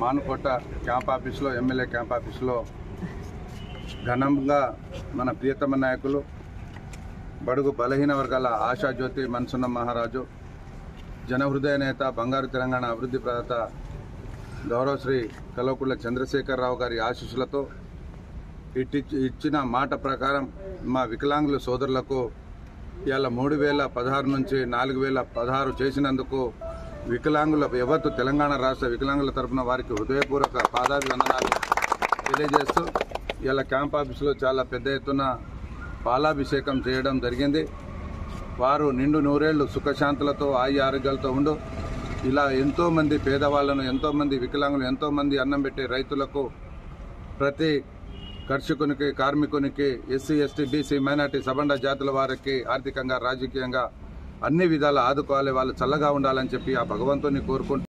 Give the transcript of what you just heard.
Manukota camp ఆఫీస్లో MLA camp ఆఫీస్లో ఘనంగా మన ప్రియతమ నాయకులు బడుగు బలహీన వర్గాల ఆశాజ్యోతి మన్సున్న మహారాజు జనహృదయ నేత బంగారు తెలంగాణ అభివృద్ధి ప్రదాత గౌరవశ్రీ కల్వకుళ్ళ చంద్రశేఖరరావు గారి ఆశీస్సులతో ఇట్టి ఇచ్చిన మాట ప్రకారం మా వికలాంగుల సోదరులకు ఇవాళ మూడు వేల పదహారు నుంచి నాలుగు వేల పదహారు చేసినందుకు వికలాంగుల యావత్తు తెలంగాణ రాష్ట్ర వికలాంగుల తరపున వారికి హృదయపూర్వక పాదాభివందనాలు తెలియజేస్తూ ఇలా క్యాంప్ ఆఫీసులో చాలా పెద్ద ఎత్తున పాలాభిషేకం చేయడం జరిగింది. వారు నిండు నూరేళ్ళు సుఖశాంతులతో ఆయి ఆరోగ్యాలతో ఉండు. ఇలా ఎంతోమంది పేదవాళ్ళను ఎంతోమంది వికలాంగులు ఎంతోమంది అన్నం పెట్టే రైతులకు ప్రతి కర్షకునికి కార్మికునికి ఎస్సీ ఎస్టీ బీసీ మైనార్టీ సబండ జాతుల వారికి ఆర్థికంగా రాజకీయంగా అన్ని విధాలు ఆదుకోవాలి వాళ్ళు చల్లగా ఉండాలని చెప్పి ఆ భగవంతుని కోరుకుంటూ